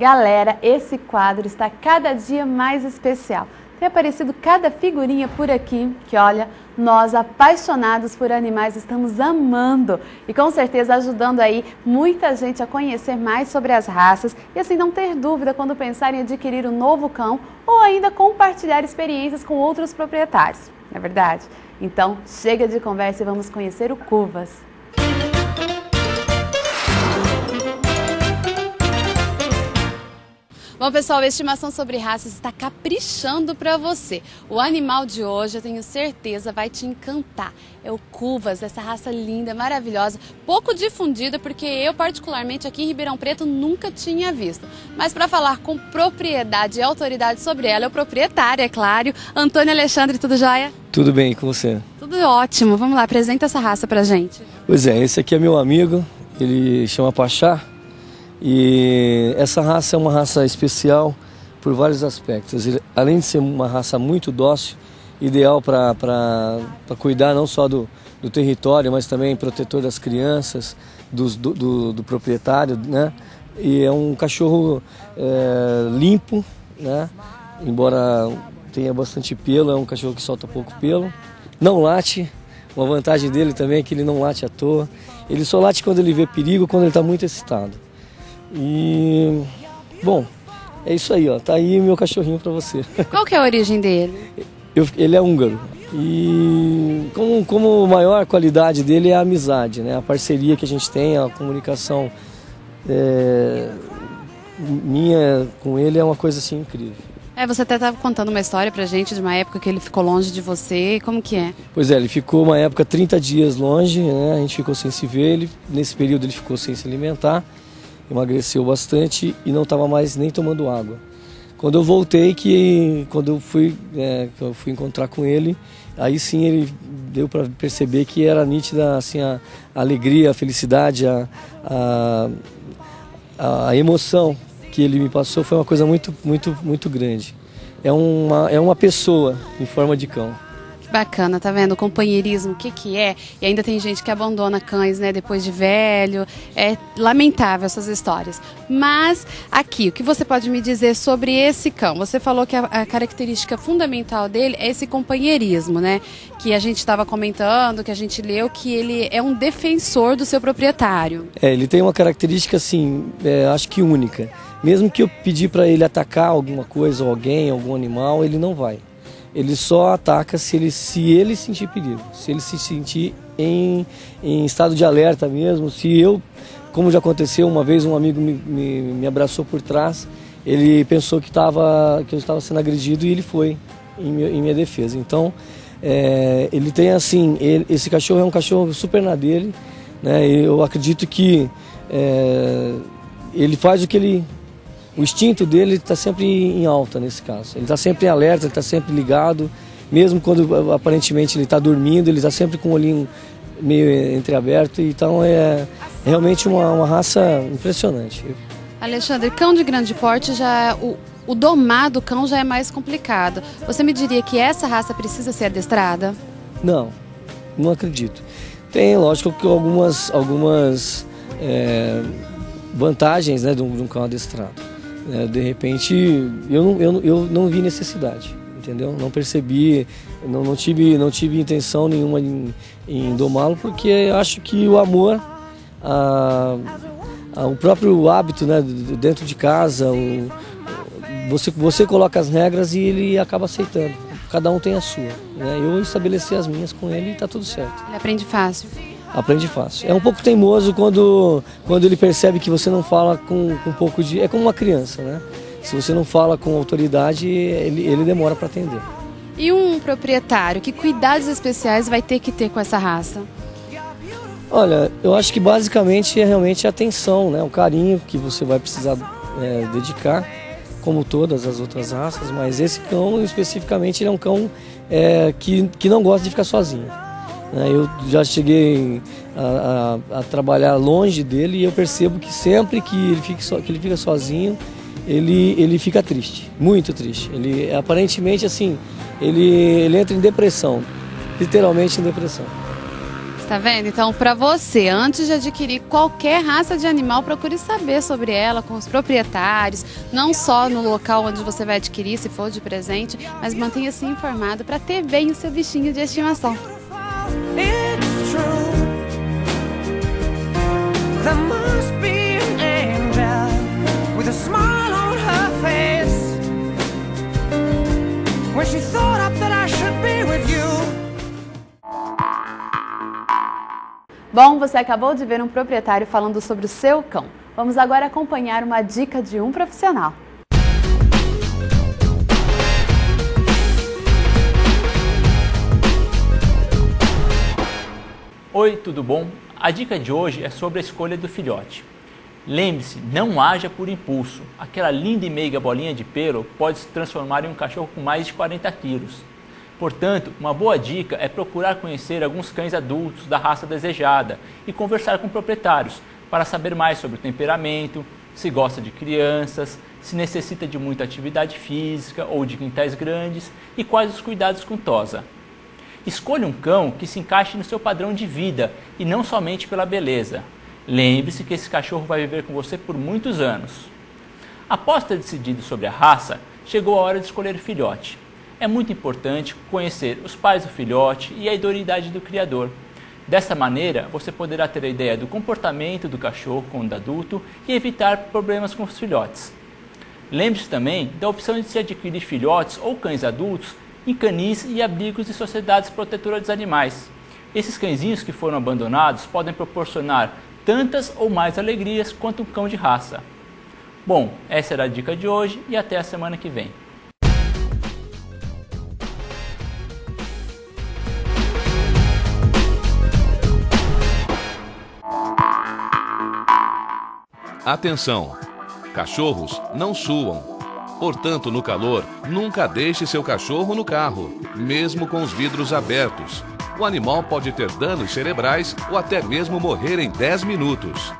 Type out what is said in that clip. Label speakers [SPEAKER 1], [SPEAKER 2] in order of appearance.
[SPEAKER 1] Galera, esse quadro está cada dia mais especial. Tem aparecido cada figurinha por aqui que, olha, nós apaixonados por animais estamos amando e com certeza ajudando aí muita gente a conhecer mais sobre as raças e assim não ter dúvida quando pensar em adquirir um novo cão ou ainda compartilhar experiências com outros proprietários, não é verdade? Então, chega de conversa e vamos conhecer o Cuvas. Bom, pessoal, a estimação sobre raças está caprichando para você. O animal de hoje, eu tenho certeza, vai te encantar. É o Cuvas, essa raça linda, maravilhosa, pouco difundida, porque eu, particularmente, aqui em Ribeirão Preto, nunca tinha visto. Mas para falar com propriedade e autoridade sobre ela, é o proprietário, é claro, Antônio Alexandre, tudo jóia?
[SPEAKER 2] Tudo bem com você?
[SPEAKER 1] Tudo ótimo. Vamos lá, apresenta essa raça pra gente.
[SPEAKER 2] Pois é, esse aqui é meu amigo, ele chama Pachá. E essa raça é uma raça especial por vários aspectos. Além de ser uma raça muito dócil, ideal para cuidar não só do, do território, mas também protetor das crianças, dos, do, do, do, proprietário, né? E é um cachorro é, limpo, né? Embora tenha bastante pelo, é um cachorro que solta pouco pelo. Não late, uma vantagem dele também é que ele não late à toa. Ele só late quando ele vê perigo, quando ele está muito excitado. E bom, é isso aí, ó. Tá aí meu cachorrinho para você.
[SPEAKER 1] Qual que é a origem dele?
[SPEAKER 2] Eu, ele é húngaro. E como, como maior qualidade dele é a amizade, né? A parceria que a gente tem, a comunicação é, minha com ele é uma coisa assim incrível.
[SPEAKER 1] É, você até estava contando uma história pra gente de uma época que ele ficou longe de você. Como que é?
[SPEAKER 2] Pois é, ele ficou uma época 30 dias longe, né? A gente ficou sem se ver, ele, nesse período ele ficou sem se alimentar emagreceu bastante e não estava mais nem tomando água. Quando eu voltei, que quando eu fui, é, eu fui encontrar com ele, aí sim ele deu para perceber que era nítida assim a, a alegria, a felicidade, a, a, a, emoção que ele me passou foi uma coisa muito muito muito grande. É uma é uma pessoa em forma de cão.
[SPEAKER 1] Bacana, tá vendo? O companheirismo, o que que é? E ainda tem gente que abandona cães, né, depois de velho. É lamentável essas histórias. Mas aqui, o que você pode me dizer sobre esse cão? Você falou que a, a característica fundamental dele é esse companheirismo, né? Que a gente estava comentando, que a gente leu, que ele é um defensor do seu proprietário.
[SPEAKER 2] É, ele tem uma característica assim, é, acho que única. Mesmo que eu pedir para ele atacar alguma coisa, ou alguém, algum animal, ele não vai ele só ataca se ele, se ele sentir perigo, se ele se sentir em, em estado de alerta mesmo. Se eu, como já aconteceu uma vez, um amigo me, me, me abraçou por trás, ele pensou que, tava, que eu estava sendo agredido e ele foi em, minha, em minha defesa. Então, é, ele tem assim, ele, esse cachorro é um cachorro super na dele, né? Eu acredito que é, ele faz o que ele o instinto dele está sempre em alta nesse caso. Ele está sempre em alerta, ele está sempre ligado, mesmo quando aparentemente ele está dormindo, ele está sempre com o olhinho meio entreaberto. Então é realmente uma, uma raça impressionante.
[SPEAKER 1] Alexandre, cão de grande porte já é o, o domar do cão já é mais complicado. Você me diria que essa raça precisa ser adestrada?
[SPEAKER 2] Não, não acredito. Tem, lógico, que algumas, algumas é, vantagens né, de, um, de um cão adestrado. É, de repente, eu não, eu, eu não vi necessidade, entendeu? Não percebi, não, não, tive, não tive intenção nenhuma em, em domá-lo, porque acho que o amor, a, a, o próprio hábito né, dentro de casa, o, você, você coloca as regras e ele acaba aceitando. Cada um tem a sua. Né? Eu estabeleci as minhas com ele e está tudo certo.
[SPEAKER 1] Ele aprende fácil
[SPEAKER 2] aprende fácil. É um pouco teimoso quando, quando ele percebe que você não fala com, com um pouco de. É como uma criança, né? Se você não fala com autoridade, ele, ele demora para atender.
[SPEAKER 1] E um proprietário, que cuidados especiais vai ter que ter com essa raça?
[SPEAKER 2] Olha, eu acho que basicamente é realmente a atenção, né? o carinho que você vai precisar é, dedicar, como todas as outras raças, mas esse cão especificamente ele é um cão é, que, que não gosta de ficar sozinho. Né? Eu já cheguei a, a, a, trabalhar longe dele e eu percebo que sempre que ele fica, so, que ele fica sozinho, ele, ele fica triste, muito triste. Ele aparentemente assim, ele, ele entra em depressão, literalmente em depressão.
[SPEAKER 1] Tá vendo? Então, para você, antes de adquirir qualquer raça de animal, procure saber sobre ela com os proprietários, não só no local onde você vai adquirir, se for de presente, mas mantenha-se informado para ter bem o seu bichinho de estimação. Bom, você acabou de ver um proprietário falando sobre o seu cão. Vamos agora acompanhar uma dica de um profissional.
[SPEAKER 3] Oi, tudo bom? A dica de hoje é sobre a escolha do filhote. Lembre-se, não haja por impulso. Aquela linda e meiga bolinha de pelo pode se transformar em um cachorro com mais de 40 quilos. Portanto, uma boa dica é procurar conhecer alguns cães adultos da raça desejada e conversar com proprietários para saber mais sobre o temperamento, se gosta de crianças, se necessita de muita atividade física ou de quintais grandes e quais os cuidados com tosa. Escolha um cão que se encaixe no seu padrão de vida e não somente pela beleza. Lembre-se que esse cachorro vai viver com você por muitos anos. Após ter decidido sobre a raça, chegou a hora de escolher filhote é muito importante conhecer os pais do filhote e a idoneidade do criador. Dessa maneira, você poderá ter a ideia do comportamento do cachorro quando adulto e evitar problemas com os filhotes. Lembre-se também da opção de se adquirir filhotes ou cães adultos em canis e abrigos de sociedades protetoras dos animais. Esses cãezinhos que foram abandonados podem proporcionar tantas ou mais alegrias quanto um cão de raça. Bom, essa era a dica de hoje e até a semana que vem.
[SPEAKER 4] Atenção! Cachorros não suam. Portanto, no calor, nunca deixe seu cachorro no carro, mesmo com os vidros abertos. O animal pode ter danos cerebrais ou até mesmo morrer em 10 minutos.